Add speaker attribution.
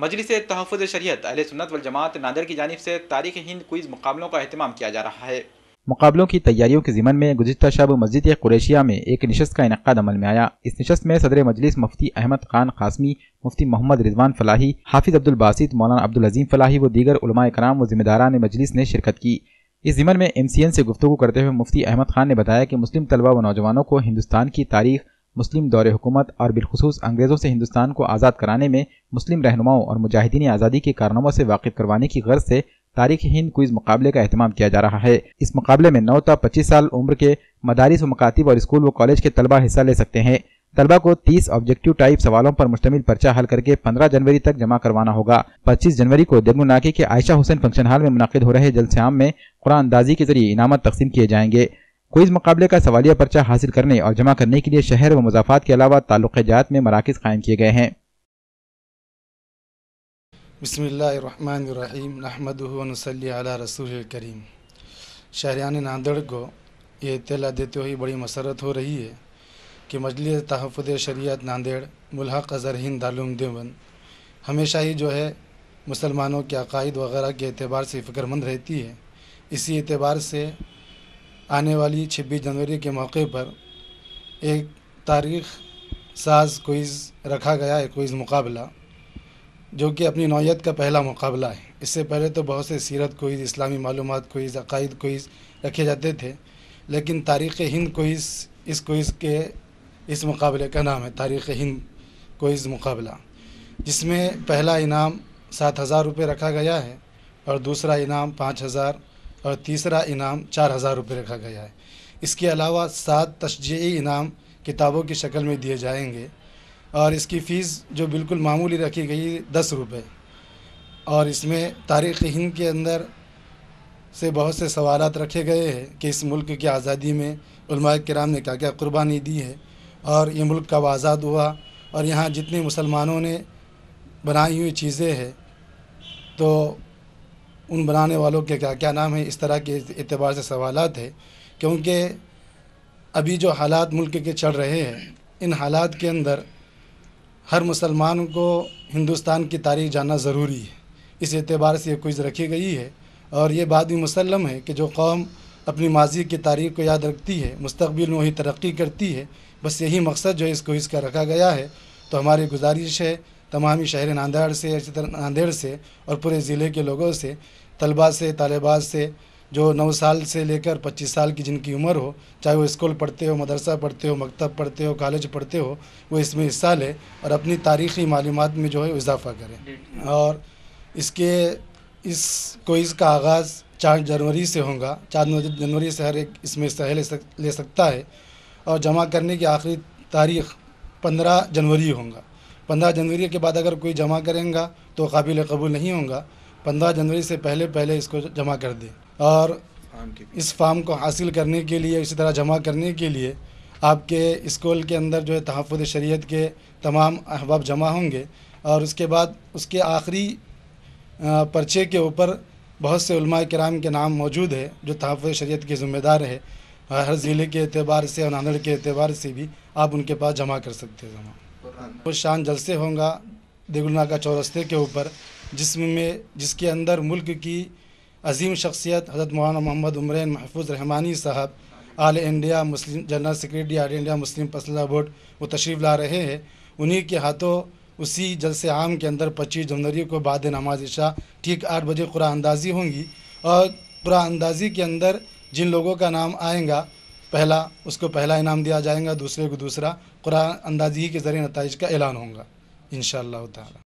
Speaker 1: مجلس تحفظ شریعت، اہل سنت والجماعت ناندر کی جانب سے تاریخ ہند کوئز مقابلوں کا اہتمام کیا جا رہا ہے۔
Speaker 2: مقابلوں کی تیاریوں کے ضمن میں گزشتہ شب مسجد قریشیہ میں ایک نشست کا انعقاد عمل میں آیا۔ اس نشست میں صدر مجلس مفتی احمد خان قاسمی، مفتی محمد رضوان فلاحی، حافظ عبد الباسط مولانا عبدالعظیم فلاحی و دیگر علماء کرام و ذمہ داران مجلس نے شرکت کی۔ اس ضمن میں ایم سی این سے گفتگو کرتے ہوئے مفتی احمد خان نے بتایا کہ مسلم طلبہ و نوجوانوں کو ہندوستان کی تاریخ مسلم دور حکومت اور بالخصوص انگریزوں سے ہندوستان کو آزاد کرانے میں مسلم رہنماؤں اور مجاہدین آزادی کے کارناموں سے واقف کروانے کی غرض سے تاریخ ہند کوئز مقابلے کا اہتمام کیا جا رہا ہے۔ اس مقابلے میں نو تا پچیس سال عمر کے مدارس و مکاتب اور اسکول و کالج کے طلبہ حصہ لے سکتے ہیں۔ طلبہ کو تیس آبجیکٹیو ٹائپ سوالوں پر مشتمل پرچہ حل کر کے پندرہ جنوری تک جمع کروانا ہوگا۔ پچیس جنوری کو دیگنو ناکی کے عائشہ حسین فنکشن ہال میں منعقد ہو رہے جلسے عام میں قرآن اندازی کے ذریعے انعامات تقسیم کیے جائیں گے۔ کوئز مقابلے کا سوالیہ پرچہ حاصل کرنے اور جمع کرنے کے لیے شہر و مضافات کے علاوہ تعلق جات میں مراکز قائم کیے گئے ہیں۔
Speaker 3: بسم اللہ الرحمن الرحیم۔ نحمد ونسلی علی رسول الکریم شہریان ناندڑ کو یہ اطلاع دیتے ہوئی بڑی مسرت ہو رہی ہے کہ مجلس تحفظ شریعت ناندیڑ ملحق اظہر ہند دارالعلوم دیوبند ہمیشہ ہی جو ہے مسلمانوں کے عقائد وغیرہ کے اعتبار سے فکر مند رہتی ہے۔ اسی اعتبار سے آنے والی چھبیس جنوری کے موقع پر ایک تاریخ ساز کوئز رکھا گیا ہے کوئز مقابلہ، جو کہ اپنی نوعیت کا پہلا مقابلہ ہے۔ اس سے پہلے تو بہت سے سیرت کوئز، اسلامی معلومات کوئز، عقائد کوئز رکھے جاتے تھے، لیکن تاریخ ہند کوئز اس کوئز کے اس مقابلے کا نام ہے، تاریخ ہند کوئز مقابلہ، جس میں پہلا انعام سات ہزار روپے رکھا گیا ہے اور دوسرا انعام پانچ ہزار اور تیسرا انعام چار ہزار روپے رکھا گیا ہے۔ اس کے علاوہ سات تشجیعی انعام کتابوں کی شکل میں دیے جائیں گے اور اس کی فیس جو بالکل معمولی رکھی گئی دس روپے۔ اور اس میں تاریخ ہند کے اندر سے بہت سے سوالات رکھے گئے ہیں کہ اس ملک کی آزادی میں علماء کرام نے کیا کیا قربانی دی ہے اور یہ ملک کب آزاد ہوا اور یہاں جتنے مسلمانوں نے بنائی ہوئی چیزیں ہیں تو ان بنانے والوں کے کیا کیا نام ہے؟ اس طرح کے اعتبار سے سوالات ہے کیونکہ ابھی جو حالات ملک کے چل رہے ہیں، ان حالات کے اندر ہر مسلمان کو ہندوستان کی تاریخ جاننا ضروری ہے۔ اس اعتبار سے یہ کوئز رکھی گئی ہے۔ اور یہ بات بھی مسلم ہے کہ جو قوم اپنی ماضی کی تاریخ کو یاد رکھتی ہے، مستقبل میں وہی ترقی کرتی ہے، بس یہی مقصد جو ہے، اس کوئز کا رکھا گیا ہے۔ تو ہماری گزارش ہے تمامی شہر ناندیڑ سے اسی طرح ناندیڑ سے اور پورے ضلع کے لوگوں سے، طلباء سے، طالبات سے، جو نو سال سے لے کر پچیس سال کی جن کی عمر ہو، چاہے وہ اسکول پڑھتے ہو، مدرسہ پڑھتے ہو، مکتب پڑھتے ہو، کالج پڑھتے ہو، وہ اس میں حصہ لے اور اپنی تاریخی معلومات میں جو ہے اضافہ کریں۔ اور اس کے اس کوئز کا آغاز چار جنوری سے ہوگا چار جنوری سے ہر ایک اس میں حصہ لے سکتا ہے اور جمع کرنے کی آخری تاریخ پندرہ جنوری ہوگا پندرہ جنوری کے بعد اگر کوئی جمع کریں گا تو قابل قبول نہیں ہوگا پندرہ جنوری سے پہلے پہلے اس کو جمع کر دیں۔ اور اس فارم کو حاصل کرنے کے لیے اسی طرح جمع کرنے کے لیے آپ کے اسکول کے اندر جو ہے تحفظ شریعت کے تمام احباب جمع ہوں گے۔ اور اس کے بعد اس کے آخری پرچے کے اوپر بہت سے علماء کرام کے نام موجود ہے جو تحفظ شریعت کے ذمہ دار ہے ہر ضلع کے اعتبار سے اور ناندڑ کے اعتبار سے بھی آپ ان کے پاس جمع کر سکتے ہیں۔ جمع وہ شان جلسے ہوں گا دیگلنا کا چورستے کے اوپر، جس میں جس کے اندر ملک کی عظیم شخصیت حضرت مولانا محمد عمرین محفوظ رحمانی صاحب، All India Muslim General Secretary, All India Muslim پسلہ board وہ تشریف لا رہے ہیں، انہی کے ہاتھوں اسی جلسے عام کے اندر پچیس جنوری کو بعد نماز عشاء ٹھیک آٹھ بجے قرآن اندازی ہوں گی اور قرآن اندازی کے اندر جن لوگوں کا نام آئیں گا پہلا، اس کو پہلا انعام دیا جائے گا، دوسرے کو دوسرا، قرآن اندازی کے ذریعے نتائج کا اعلان ہوگا ان شاء اللہ تعالی۔